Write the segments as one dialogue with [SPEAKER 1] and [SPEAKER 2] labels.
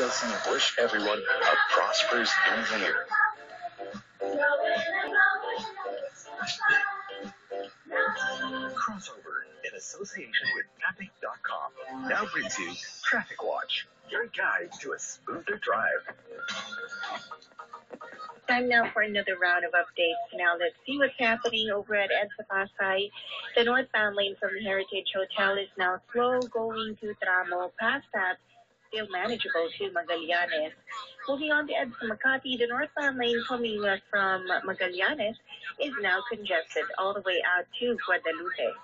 [SPEAKER 1] us wish everyone a prosperous new year. Crossover, in association with Traffic.com, now brings you Traffic Watch, your guide to a smoother drive.
[SPEAKER 2] Time now for another round of updates. Now let's see what's happening over at EDSA Pasay. The northbound lane from Heritage Hotel is now slow going to Tramo. Past that, still manageable to Magallanes. Moving on to EDSA Makati, the northbound lane coming from Magallanes is now congested all the way out to Guadalupe.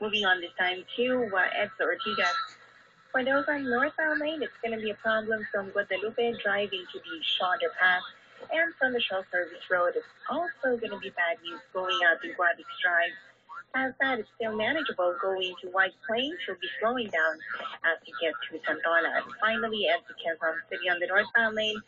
[SPEAKER 2] Moving on this time to uh, EDSA Ortigas. For those on northbound lane, it's going to be a problem from Guadalupe driving to the Shonda Pass. And from the Shell Service Road, it's also going to be bad news going out to Guadix Drive. As that is still manageable going to White Plains, you'll be slowing down as you get to Santana. And finally, as you can from City on the northbound lane,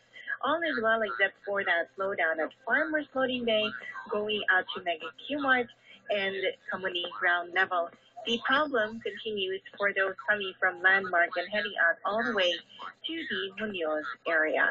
[SPEAKER 2] all is well except for that slowdown at Farmers Loading Bay going out to Mega Q-Mart and Kamuning ground level. The problem continues for those coming from Landmark and heading out all the way to the Munoz area.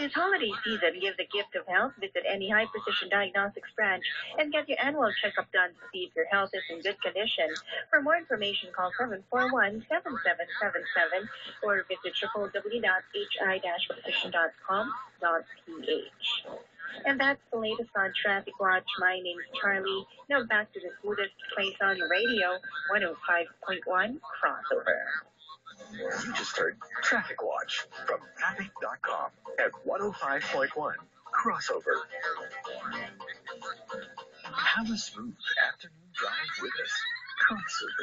[SPEAKER 2] This holiday season, give the gift of health. Visit any Hi-Precision Diagnostics branch and get your annual checkup done to see if your health is in good condition. For more information, call 741 7777 or visit www.hi-precision.com.ph. And that's the latest on Traffic Watch. My name is Charlie. Now back to the smoothest place on the radio, 105.1 Crossover.
[SPEAKER 1] You just heard Traffic Watch from Traffic.com at 105.1 Crossover. Have a smooth afternoon drive with us. Crossover.